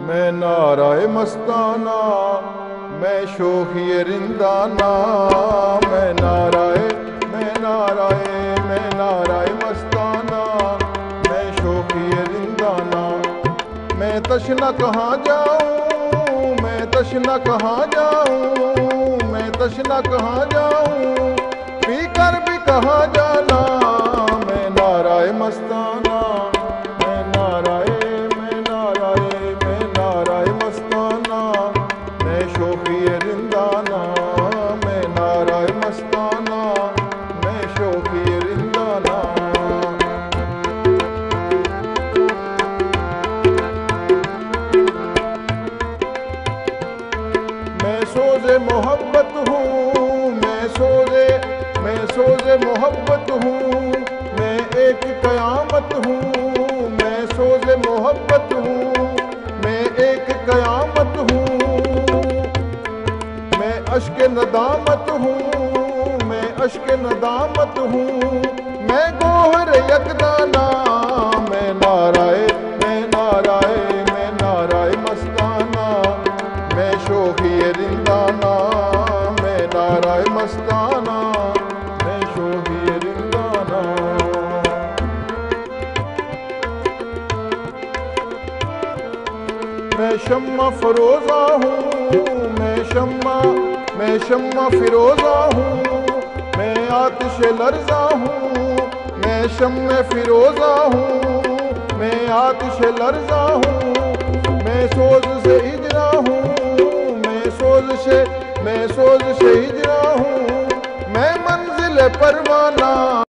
میں نعرہ مستانہ، میں شوخی رندانہ، میں نعرہ میں نعرہ میں نعرہ مستانہ، میں شوخی رندانہ۔ ਮੈਂ ਤਸ਼ਨਾ ਕਹਾ ਜਾਉਂ, ਮੈਂ ਤਸ਼ਨਾ ਕਹਾ ਜਾਉਂ, ਮੈਂ ਤਸ਼ਨਾ ਕਹਾ ਜਾਉਂ। ਪੀ ਕਰ ਵੀ ਕਹਾਂ ਜਾਉਂ محبت ہوں، میں ایک قیامت ہوں، میں سوز محبت ہوں، میں ایک قیامت ہوں، میں اشک ندامت ہوں، میں اشک ندامت ہوں، میں گوہر یکدانہ، میں نارائے میں نارائے میں نارائے مستانہ، میں شوخی رندانہ میں شمع فروزہ ہوں، میں شمع میں شمع فروزہ ہوں، میں آتش لرزہ ہوں، میں شمع فروزہ ہوں، میں آتش لرزہ ہوں، میں سوز سے اجرا ہوں، میں سوز سے، میں سوز سے اجرا ہوں، میں منزل پروانہ